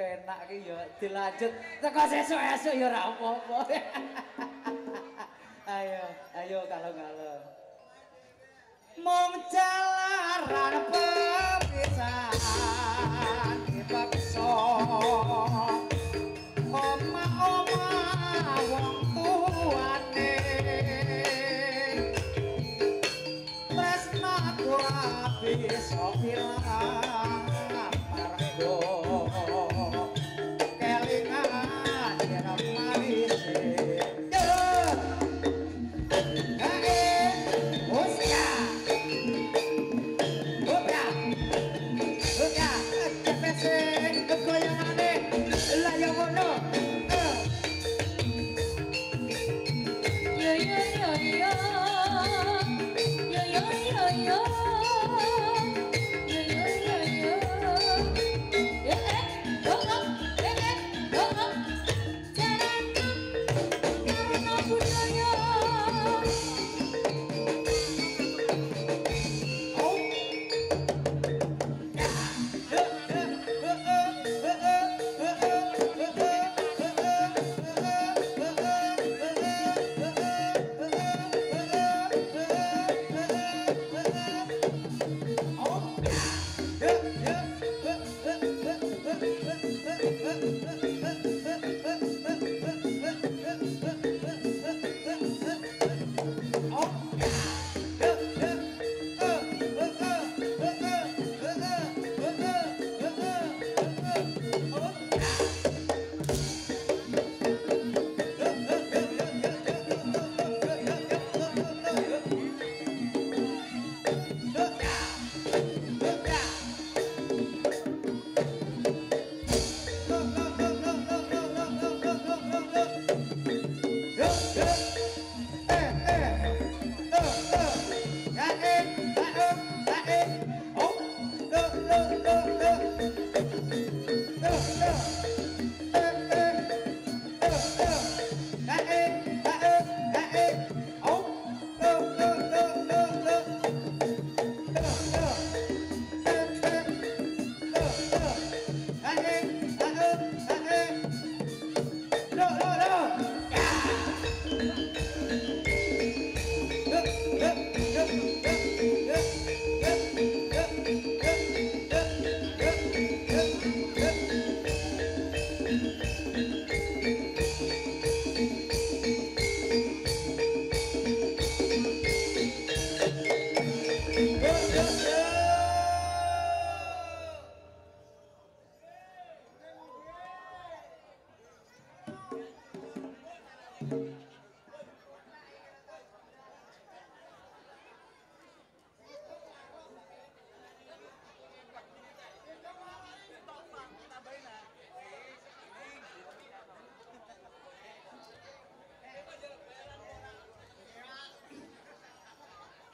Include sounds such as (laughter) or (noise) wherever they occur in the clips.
penak iki ya dilanjut. Teko sesuk esuk ya ora apa-apa. (laughs) Ayo ayo kalau ngalo mong jalaran pepisan dipaksa oma-oma wong tuwa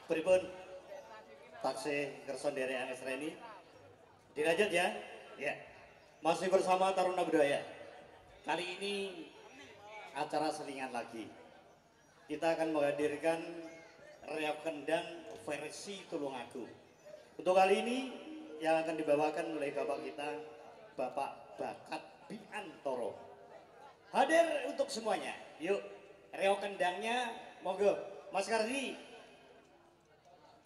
Pripun? Taksih kerson dari Anes Reni. Dilanjut ya. Ya. Masih bersama Taruna Budaya. Kali ini acara selingan lagi. Kita akan menghadirkan reok kendang versi Tulungagung. Untuk kali ini yang akan dibawakan oleh Bapak kita, Bapak Bakat Biantoro. Hadir untuk semuanya. Yuk, reok kendangnya monggo. Mas Kardi,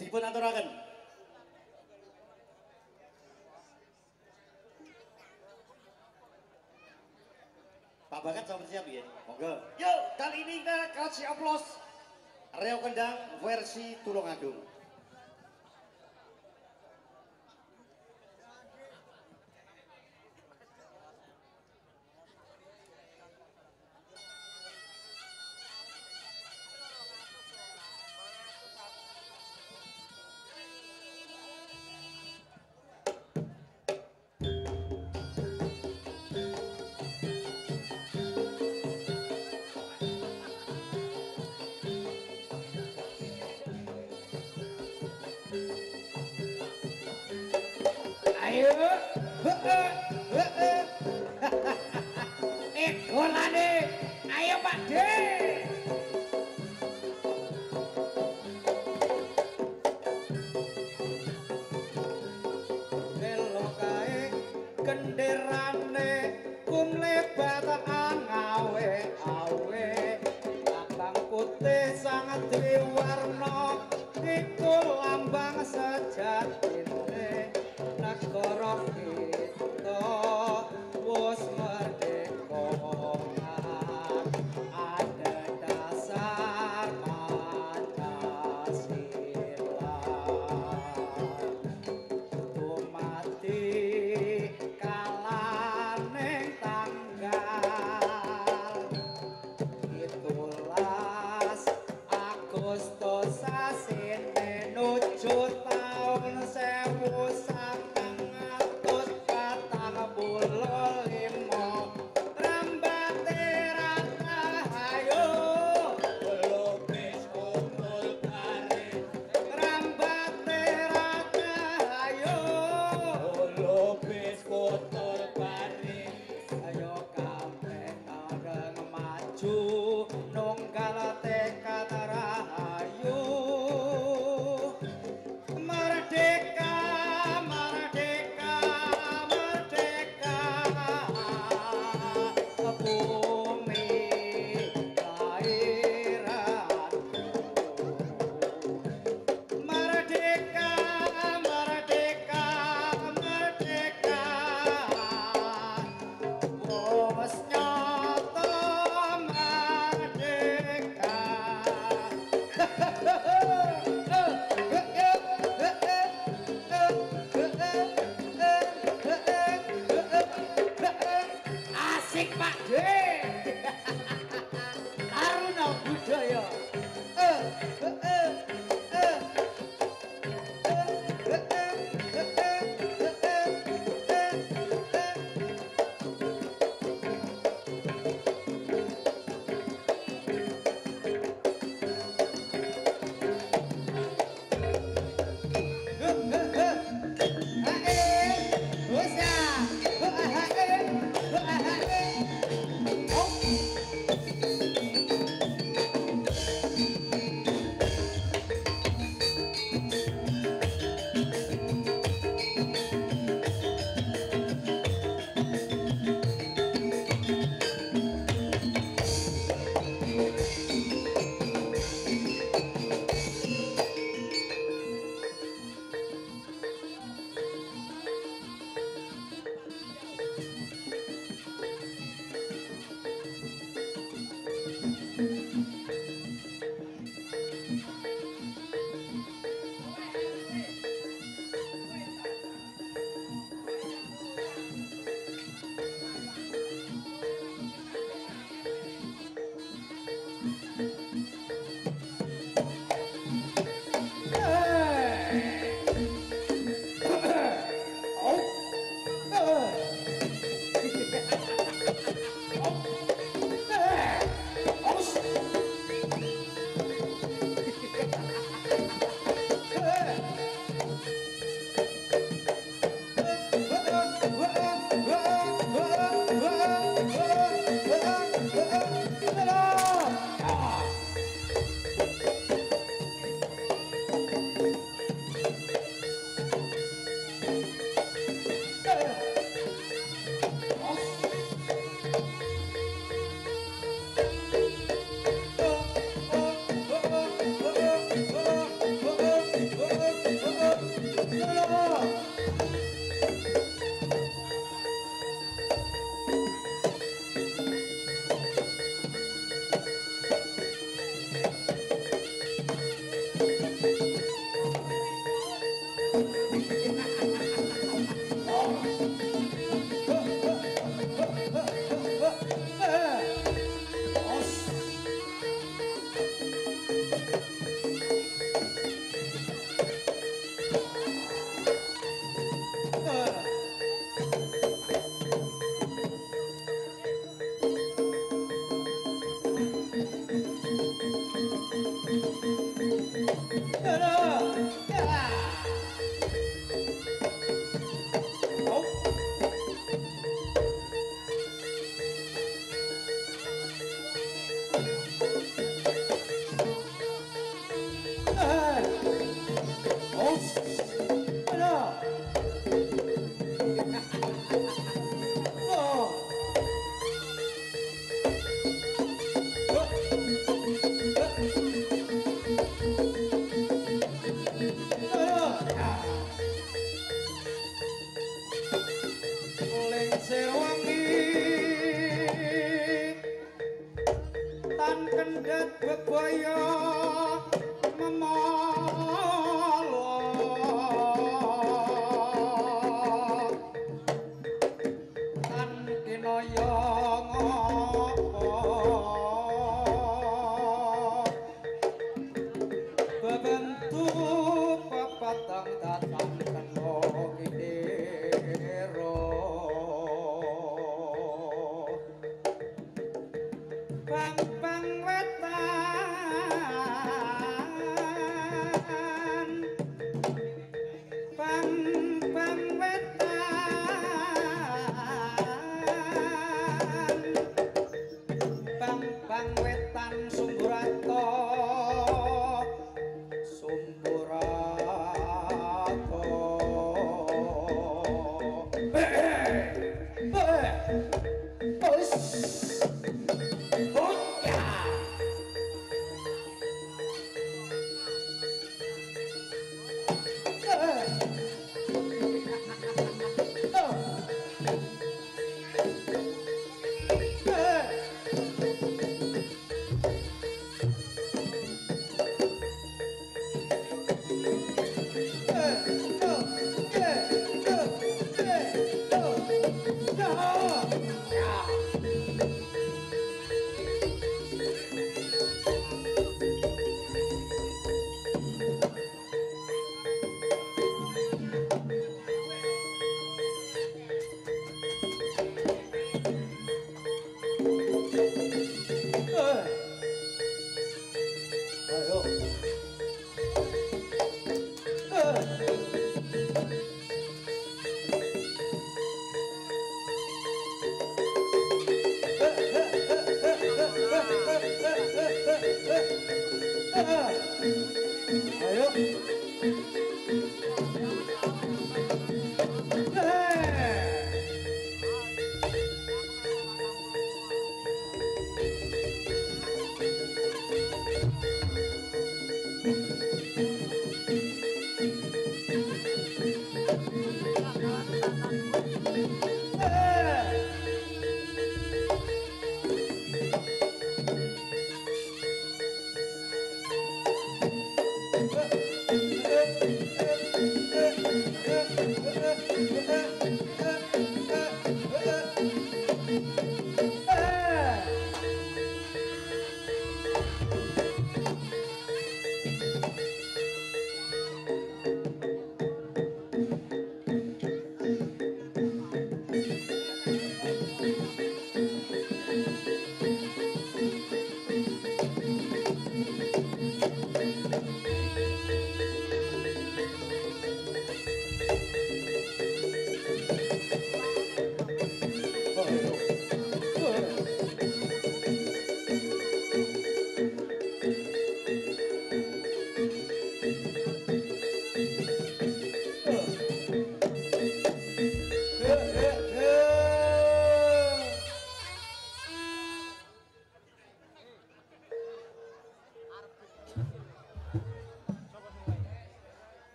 dipun aturaken. Pak Bakat sama siap ya? Monggo. Yuk, kali ini kita kasih aplaus. Reok kendang versi Tulungagung.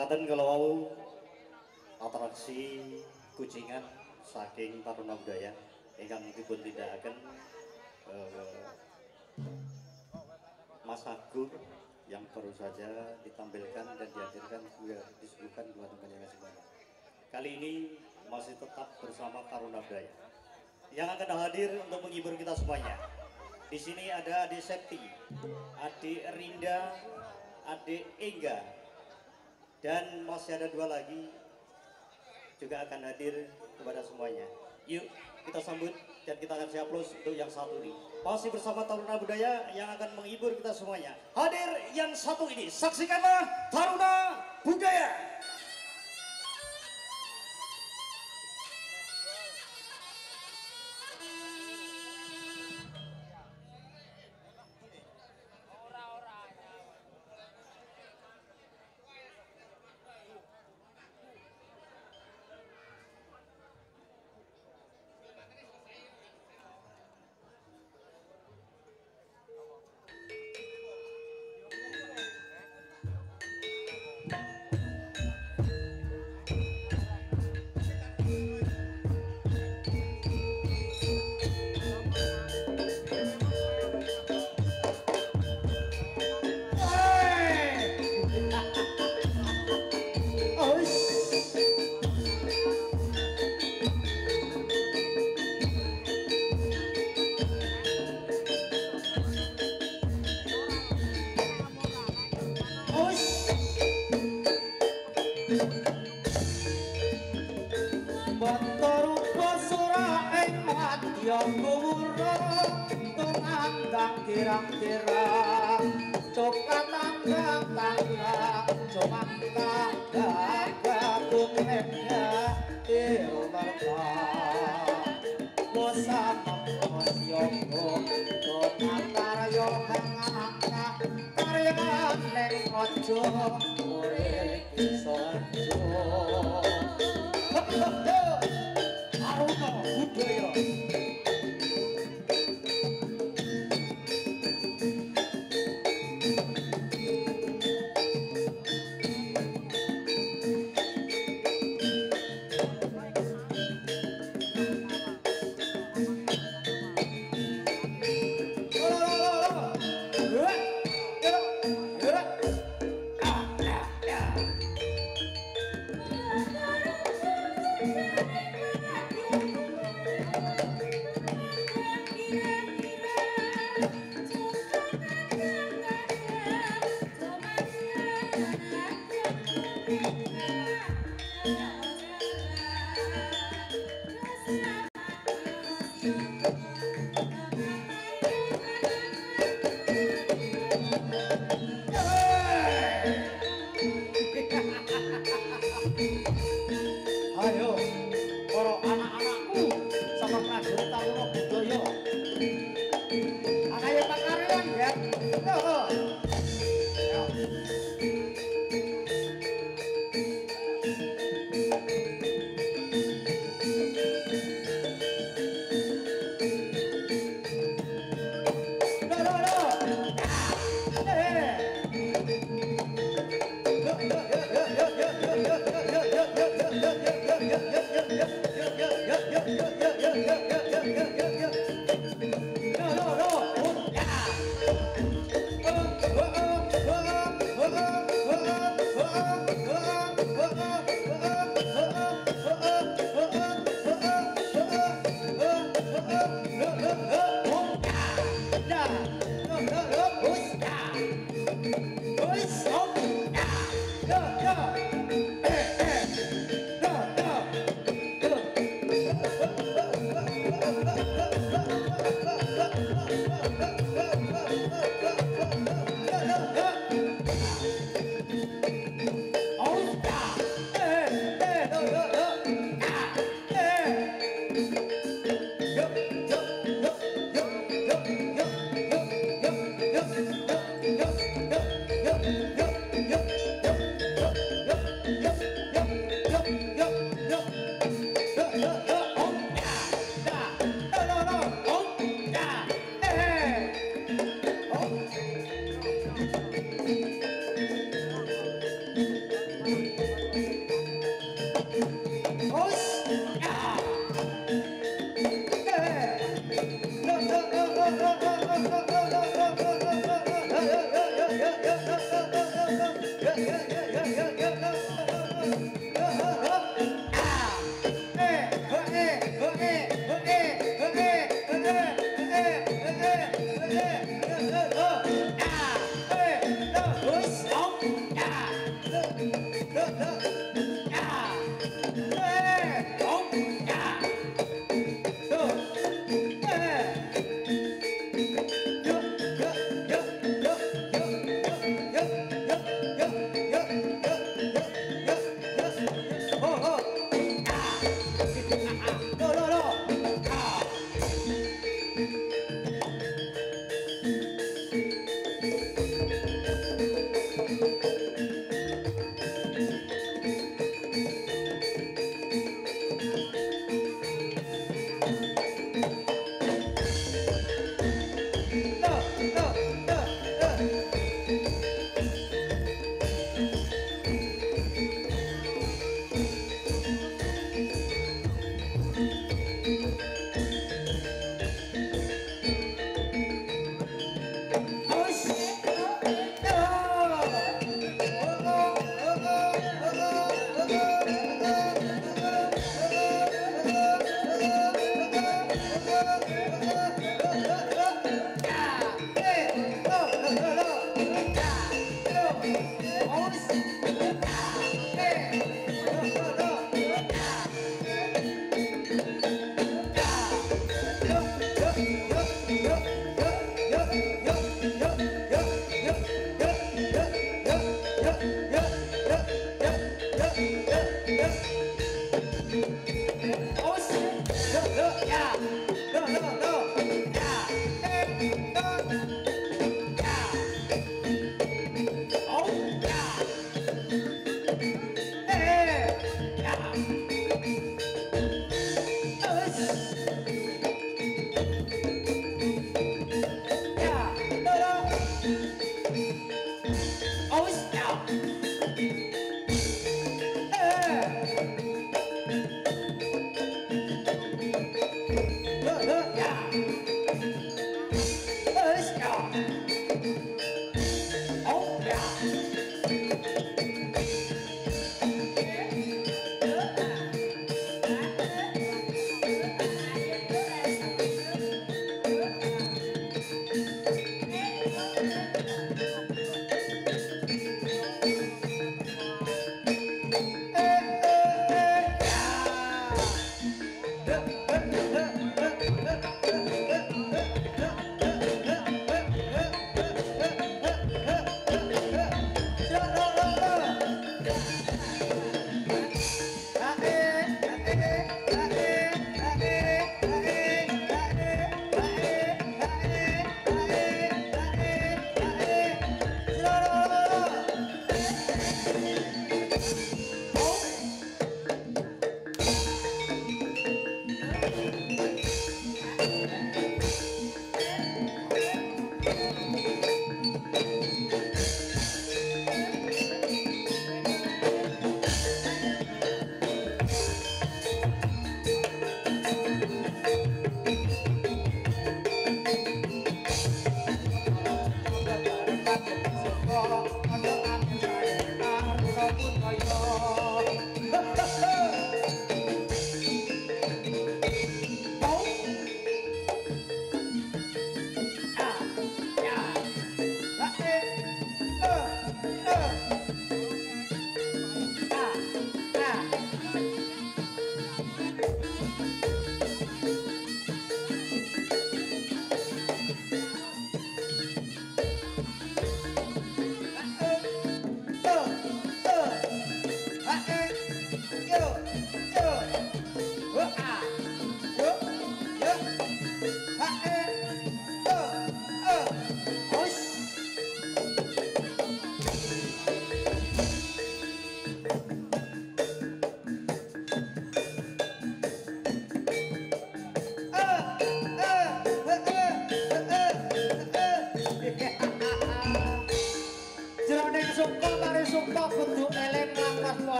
Pekatan kalau atraksi kucingan saking Taruna Budaya ingkang dipun tindakaken eh, Mas Agung yang baru saja ditampilkan dan dihadirkan juga disebutkan dua temannya semuanya. Kali ini masih tetap bersama Taruna Budaya yang akan hadir untuk menghibur kita semuanya. Di sini ada Adik Septi, Adik Rinda, Adik Engga, dan masih ada dua lagi juga akan hadir kepada semuanya. Yuk kita sambut dan kita akan siap close untuk yang satu ini. Masih bersama Taruna Budaya yang akan menghibur kita semuanya. Hadir yang satu ini, saksikanlah Taruna Budaya.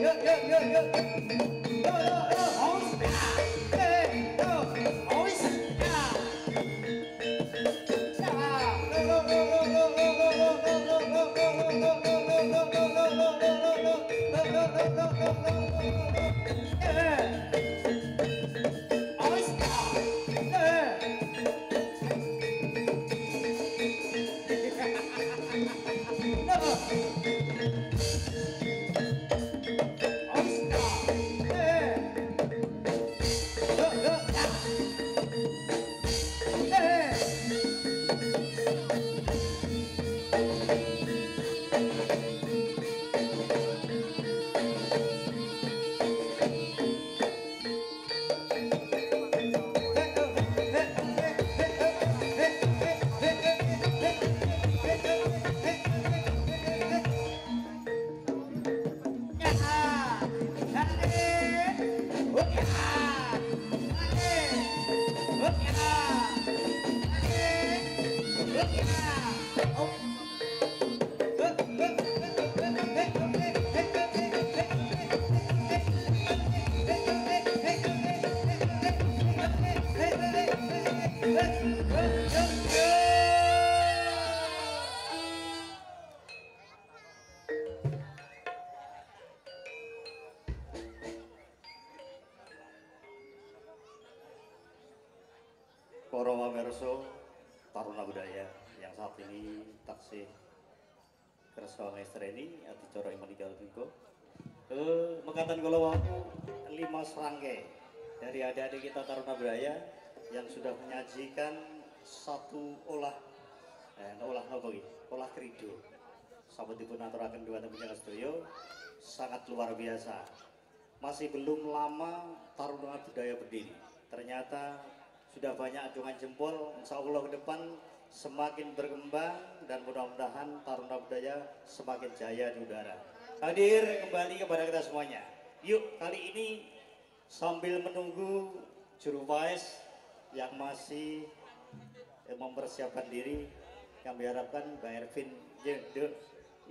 yo, yo, yo, yo. Yang saat ini taksih kersa ngestreni adicara ing menika punika. Eh mekaten kula wau lima serangkai dari adik-adik kita Taruna Budaya yang sudah menyajikan satu olah eh olah iki? Olah krido. Sampun dipun aturaken dua teman sedaya sangat luar biasa. Masih belum lama Taruna Budaya berdiri. Ternyata sudah banyak acungan jempol insya Allah ke depan semakin berkembang dan mudah-mudahan Taruna Budaya semakin jaya di udara hadir kembali kepada kita semuanya yuk kali ini sambil menunggu juru wais yang masih eh, mempersiapkan diri kami harapkan Mbak Ervin ya,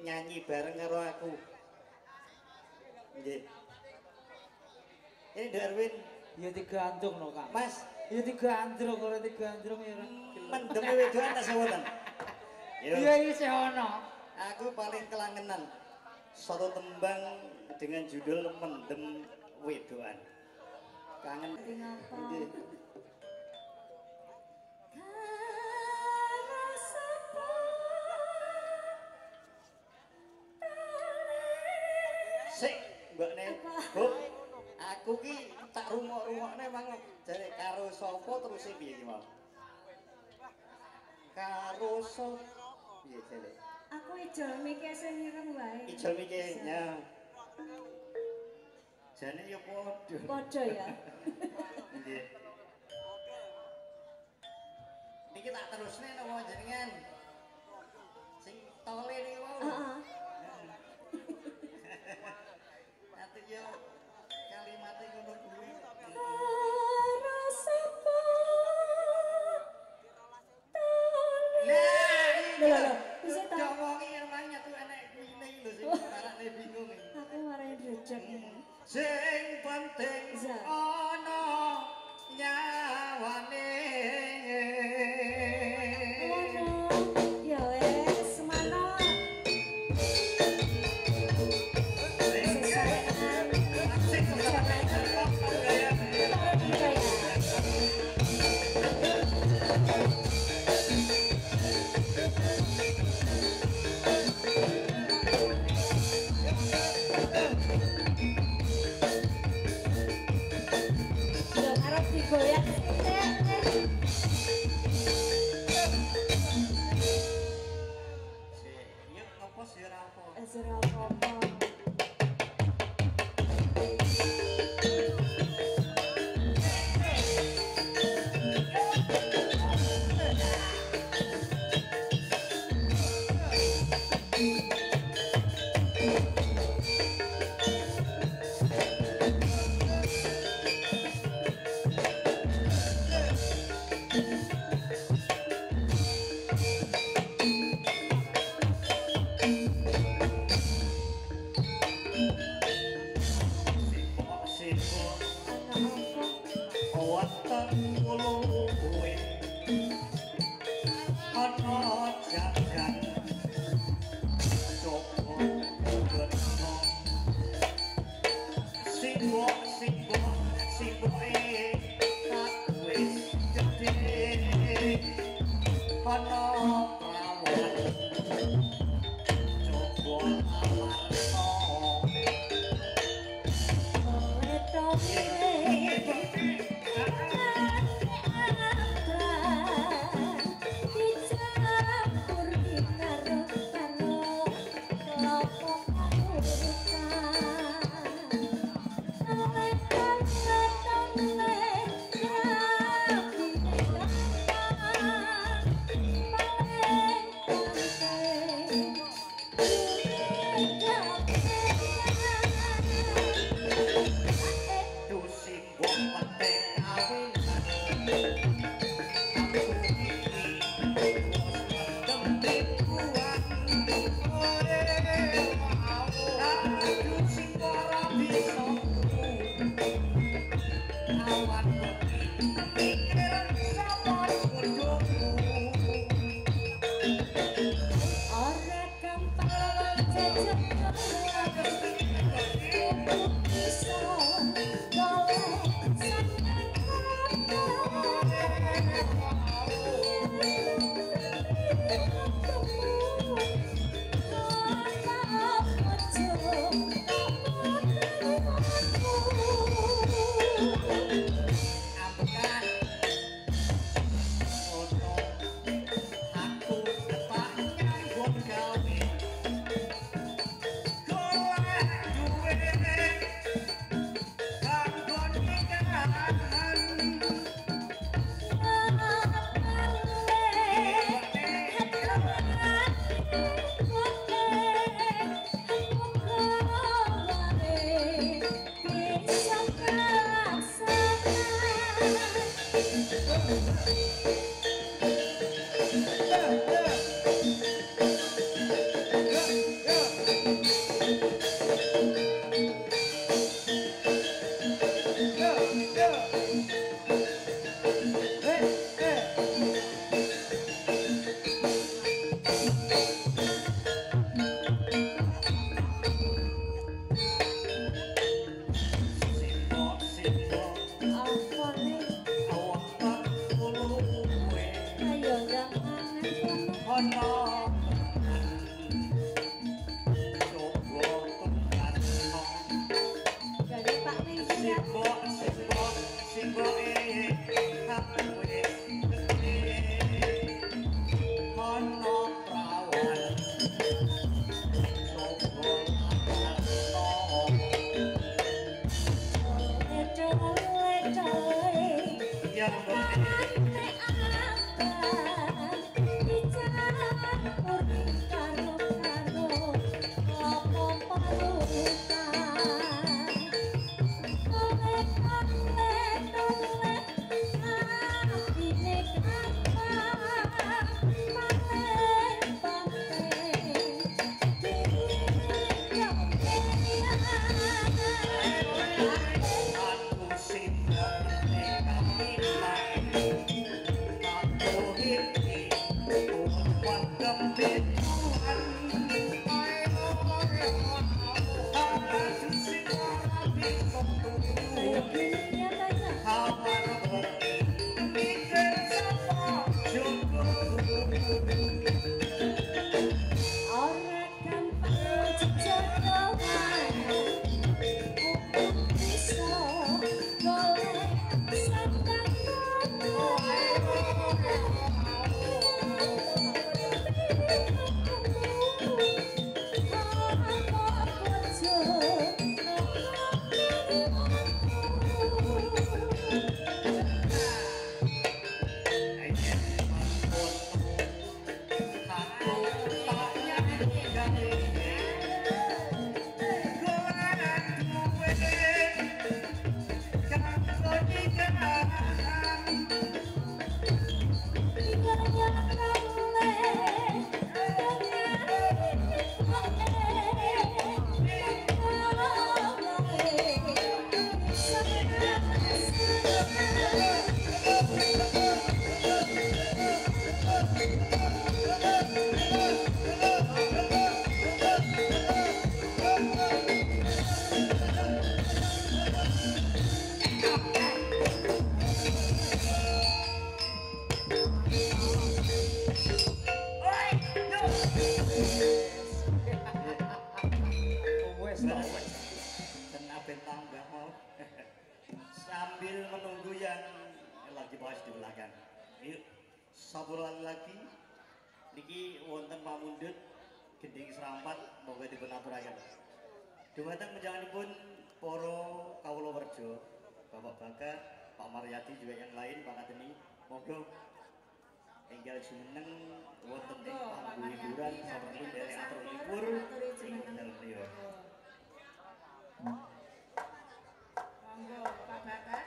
nyanyi bareng karo aku Nggih. ini Ervin Ya digantung no Kak. Mas Ya digandrung ora digandrung ya. ora. Mendem wedoan tak sewoten. Iya isih ono. aku paling kelangenan satu tembang dengan judul mendem wedoan. Kangen. Nggih. Sik, Mbak Ne. Bu, aku ki tak rungok-rungokne mang jare karo sapa terus piye ki mau? karo so. Piye cilik aku ijol mike sing ireng wae. Ijol mike ya. Jane ya padha. Padha ya. (laughs) Nggih. Niki tak terusne napa jenengan. Sing tole niki wae chân trên quan tình dạ. Dumateng menjanganipun para kawula werja, Bapak Baka, Pak Maryati juga yang lain Pak Kateni, monggo enggal jumeneng wonten ing panggung hiburan saperlu derek atur libur ing wekdal menika. Monggo Pak Bakat.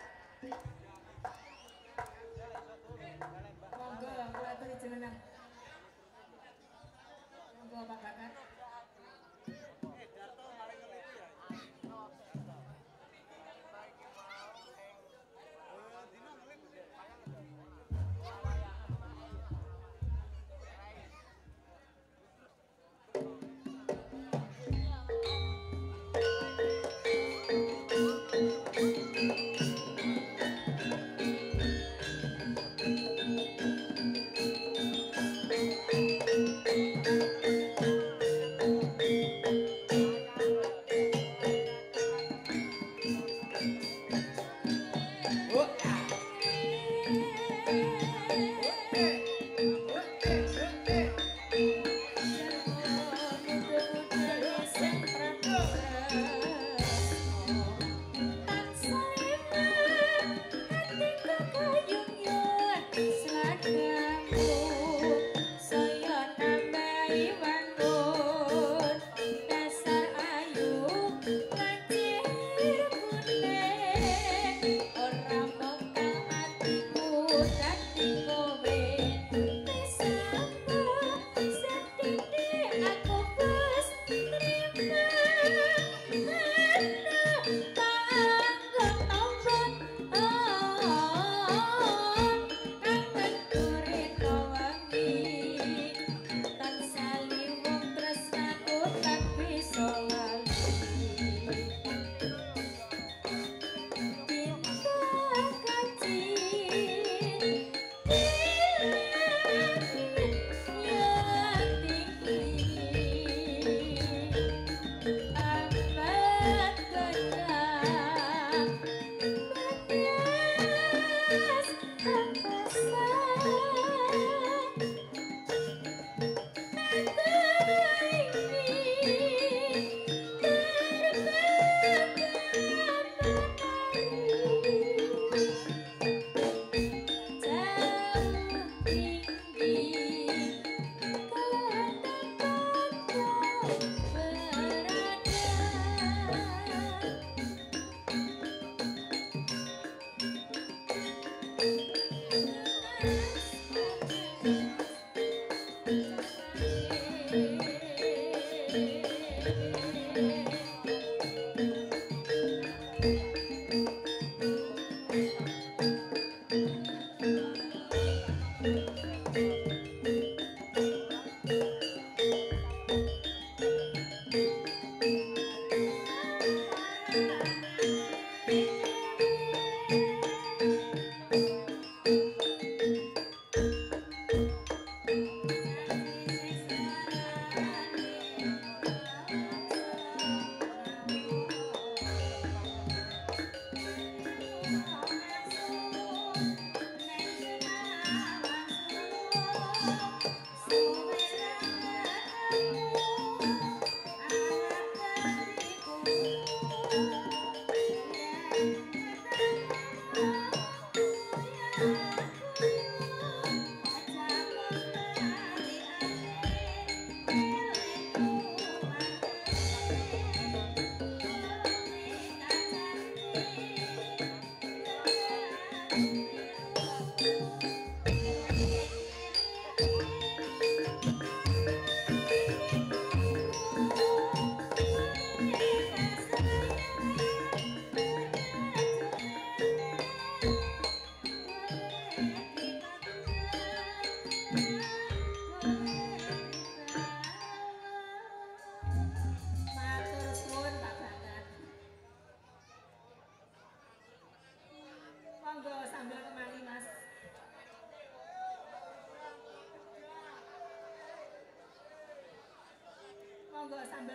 Monggo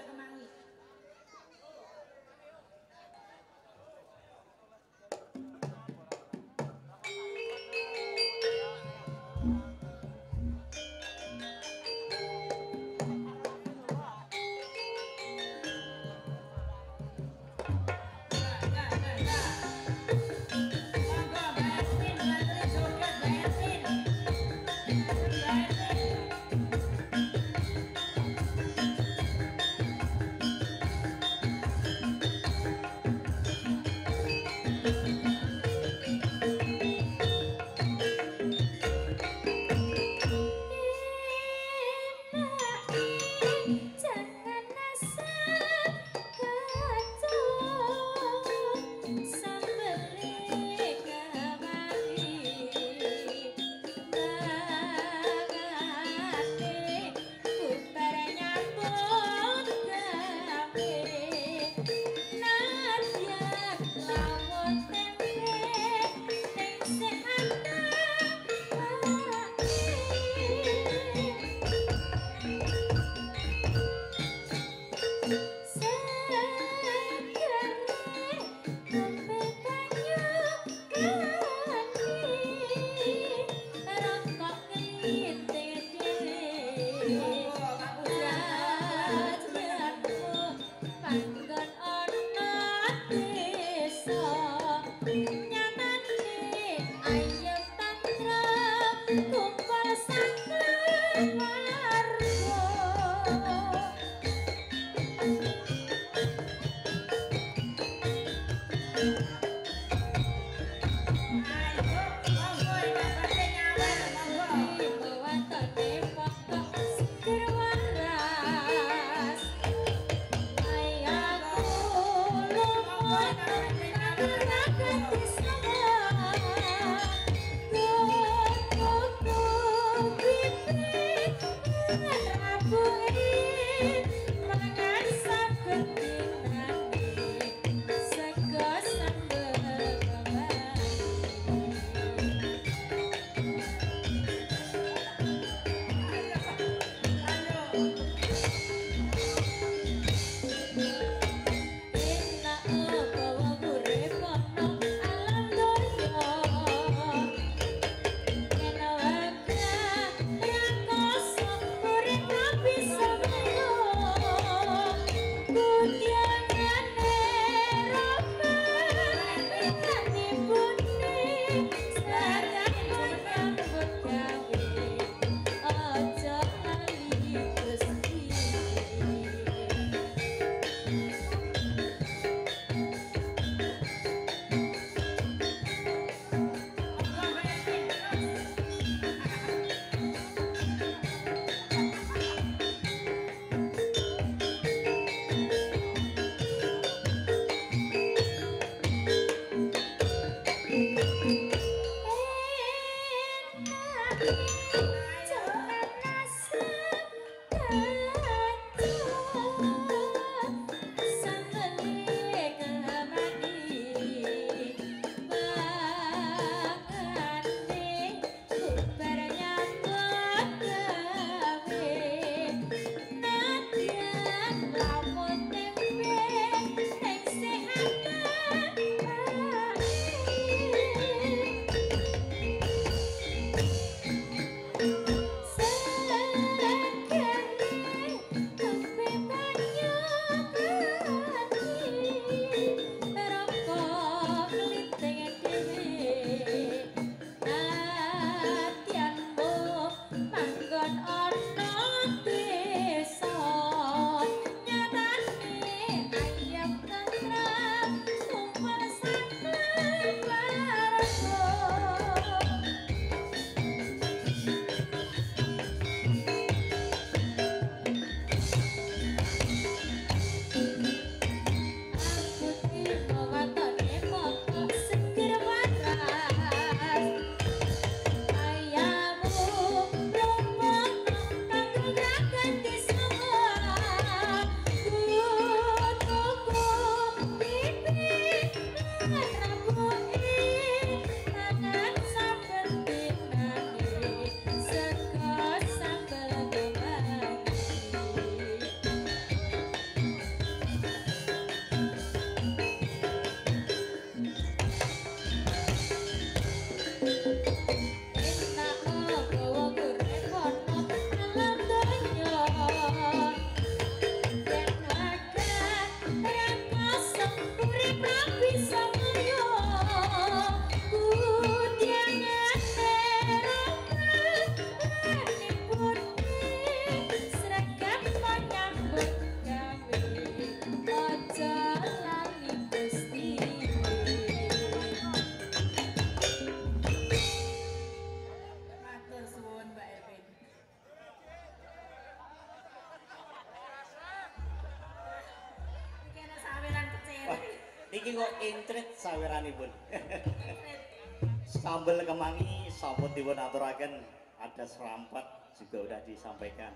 Sambel kemangi sampun dipun aturaken ada serampat juga udah disampaikan.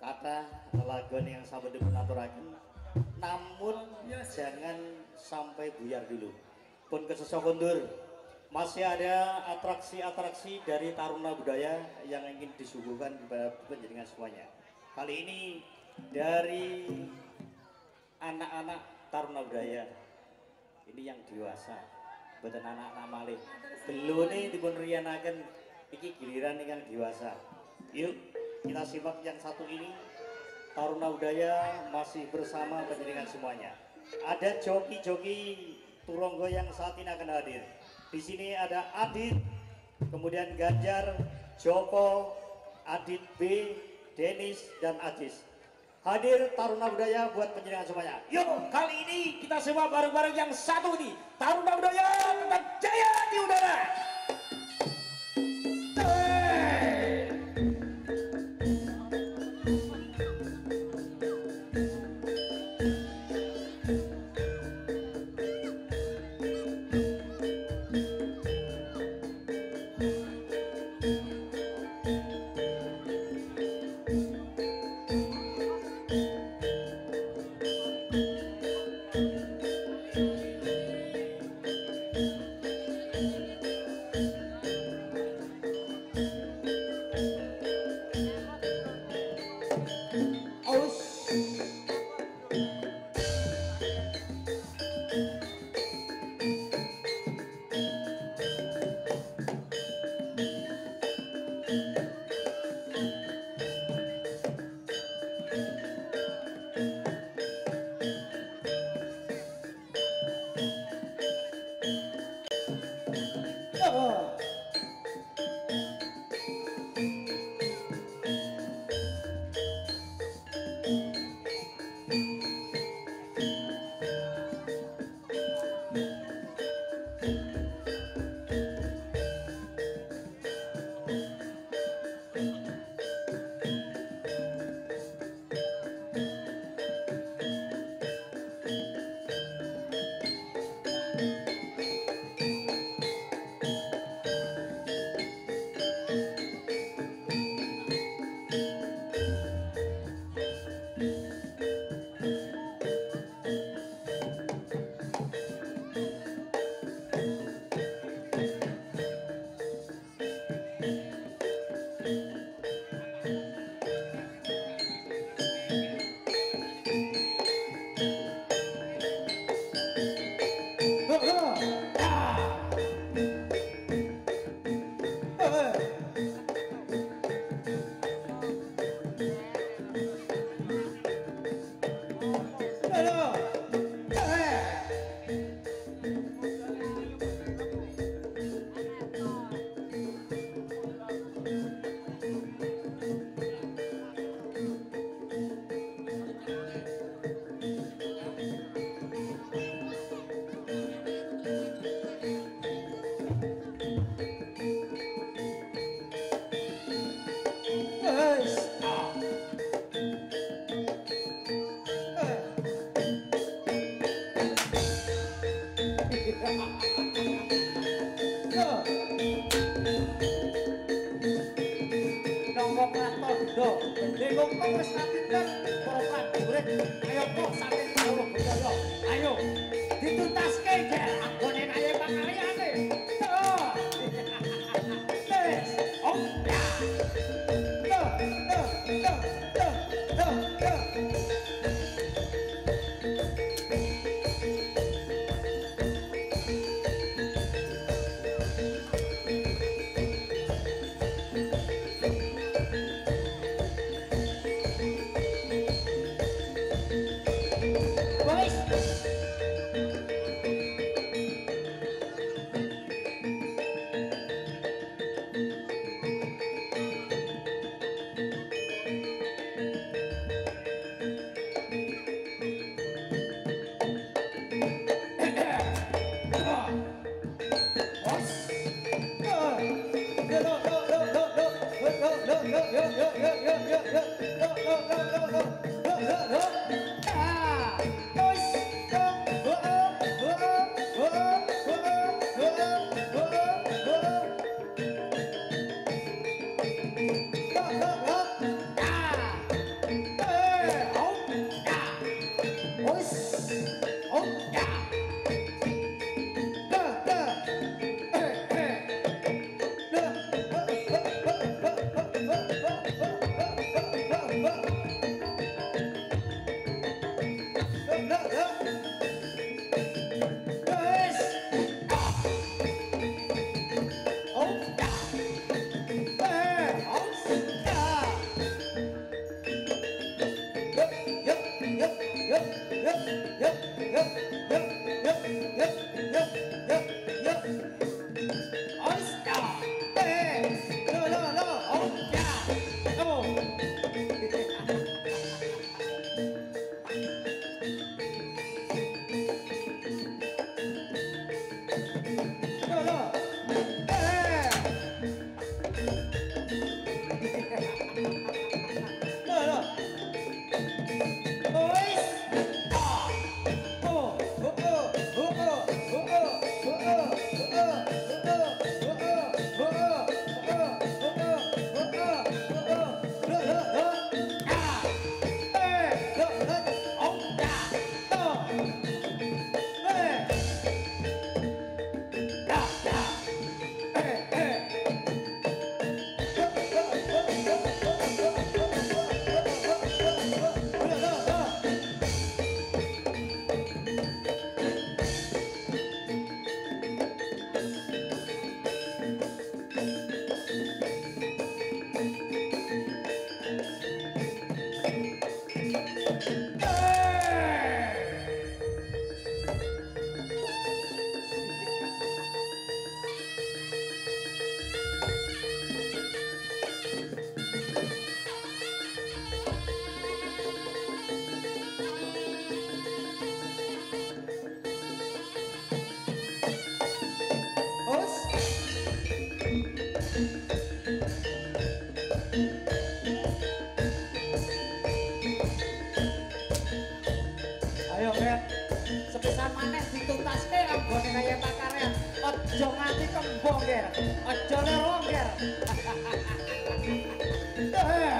Kata lagon yang sampun dipun aturaken namun jangan sampai buyar dulu. Pun kesesok kondur masih ada atraksi-atraksi dari Taruna Budaya yang ingin disuguhkan kepada penjaringan semuanya. Kali ini dari anak-anak Taruna Budaya ini yang dewasa betul anak-anak malih. Nih dipun riyanaken iki giliran yang dewasa yuk kita simak yang satu ini. Taruna Budaya masih bersama penjaringan semuanya. Ada joki-joki Turonggo yang saat ini akan hadir. Di sini ada Adit kemudian Ganjar Joko Adit B Denis dan Ajis hadir Taruna Budaya buat penjaringan semuanya. Yuk, kali ini kita semua bareng-bareng yang satu nih. Taruna Budaya tetap jaya di udara. जिंदा है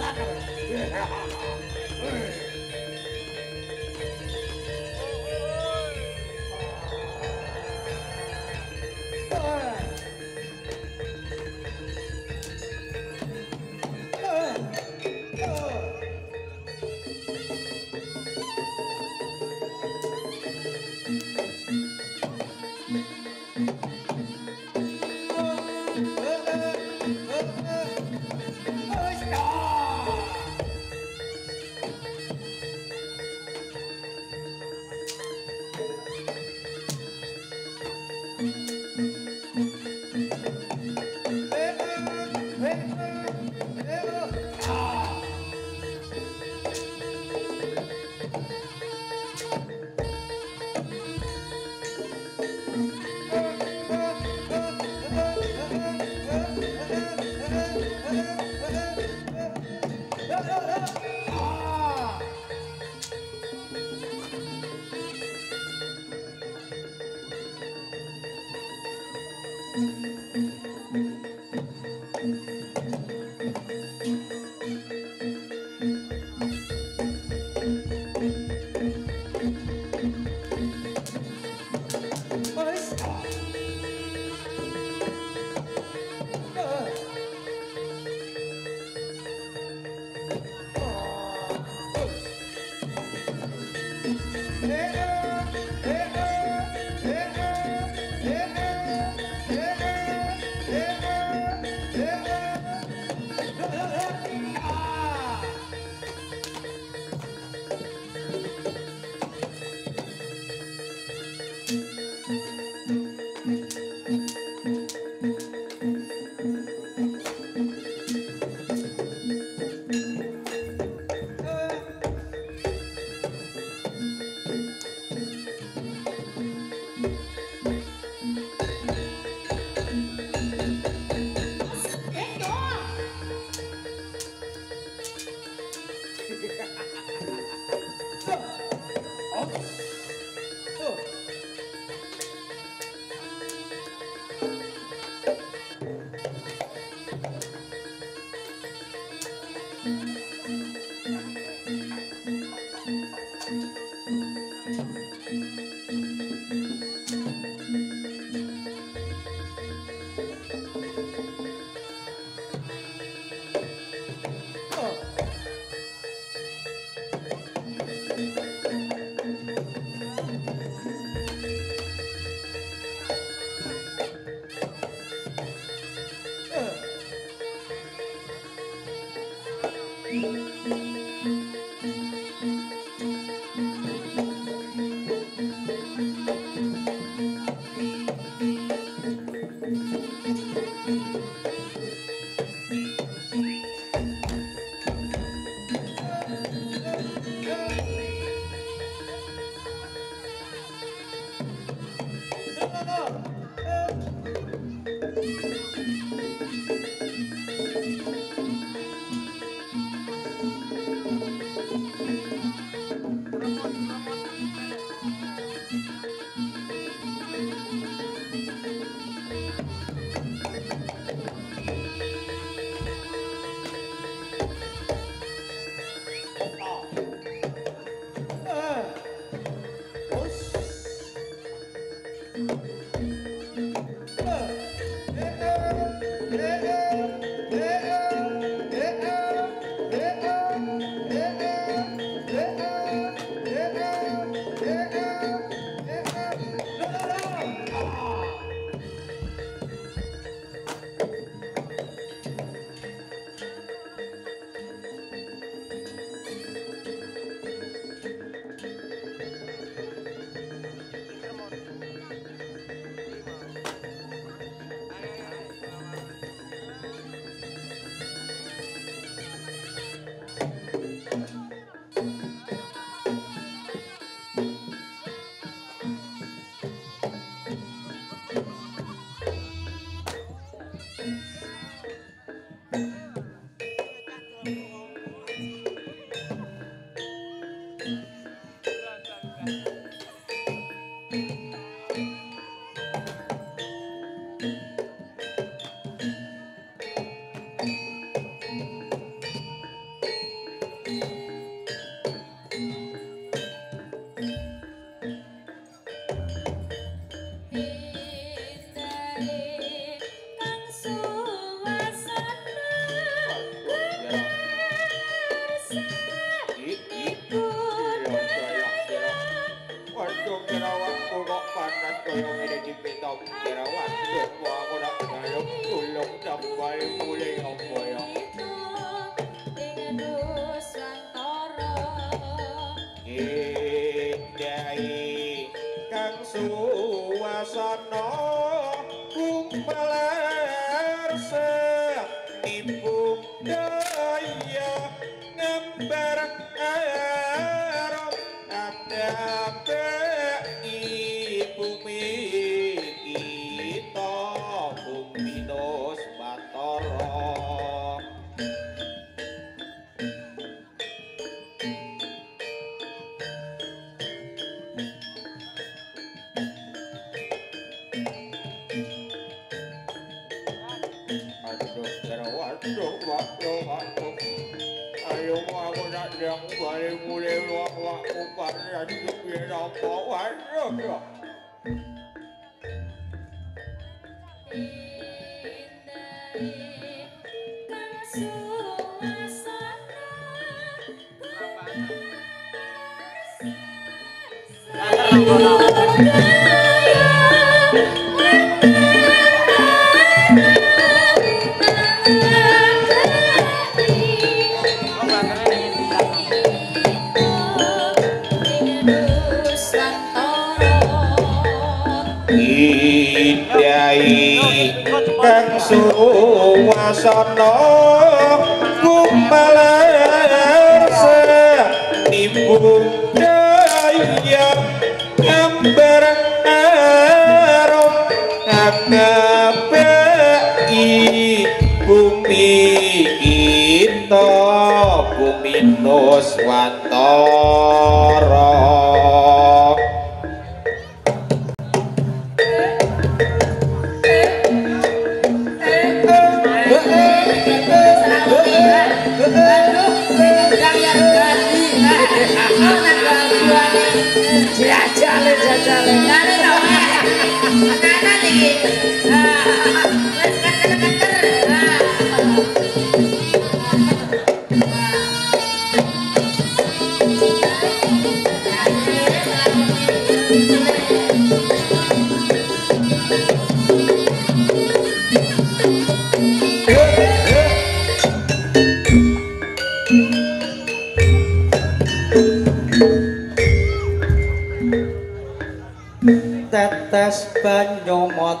好好好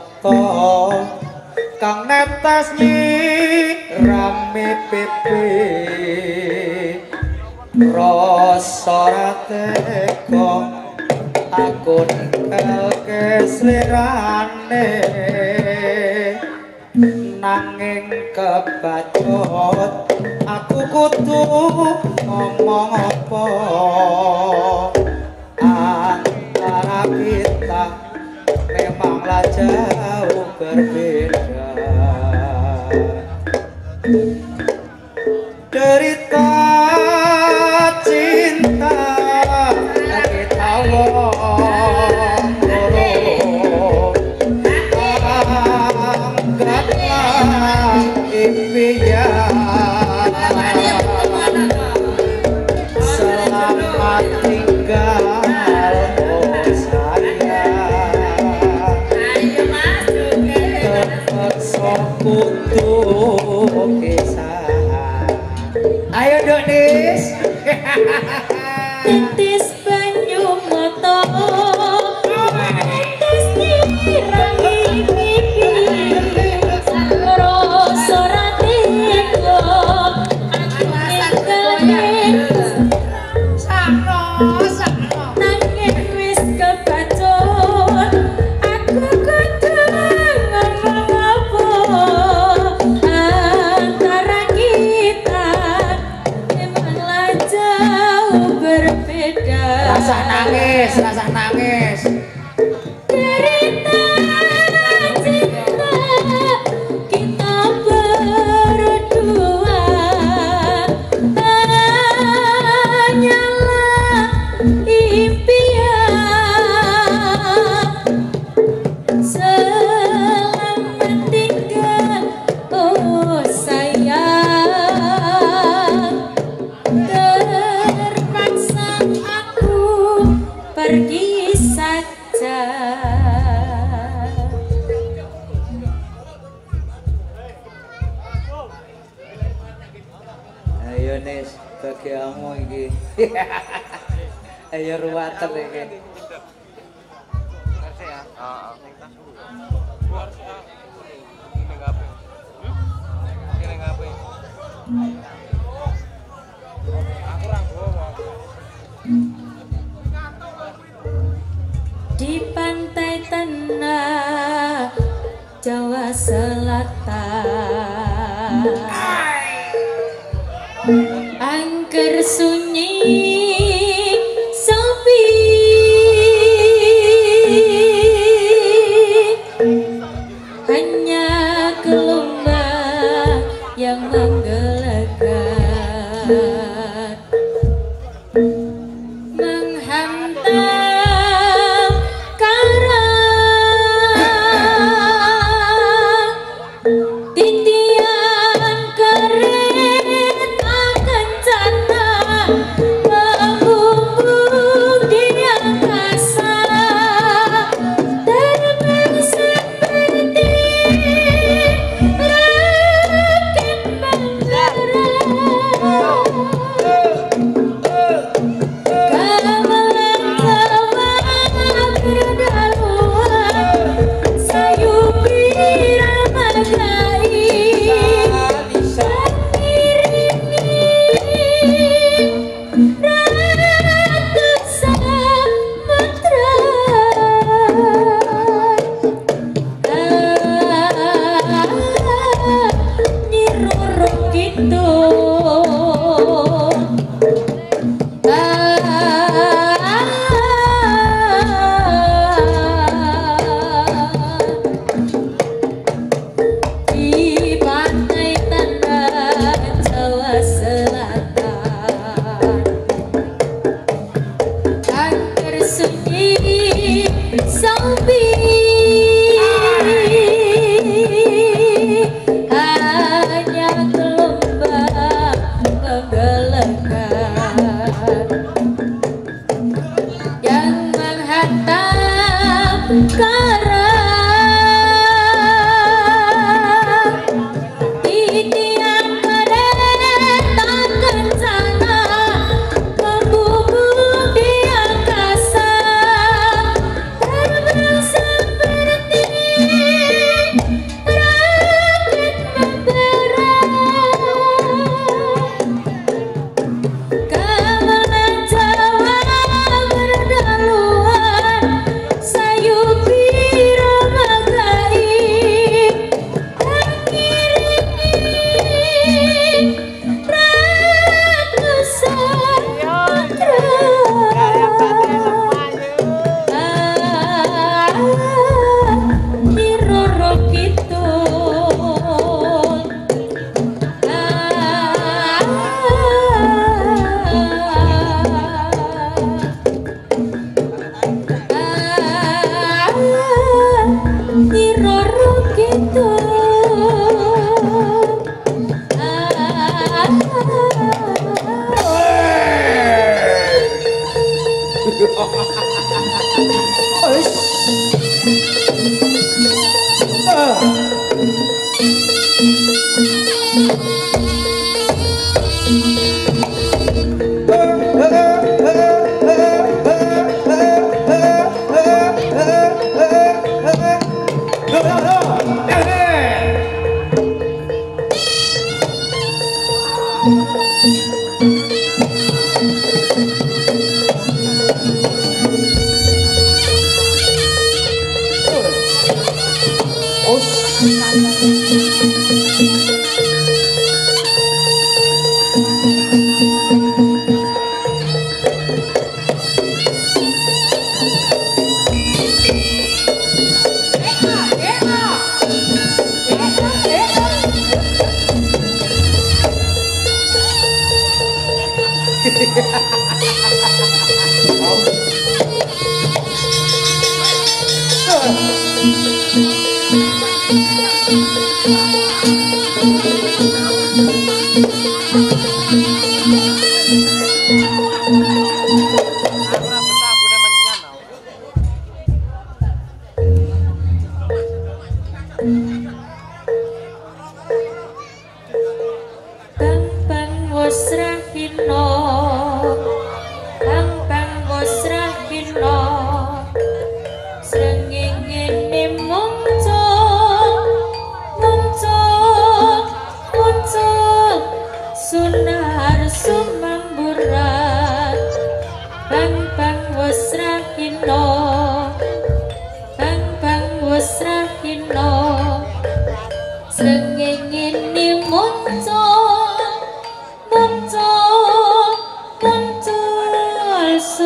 teko kang netes ni rame pipi rasa teko aku nelke selirane nanging kebacot aku kudu ngomong apa. tak jauh berbeda. Dari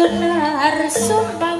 benar sumpah.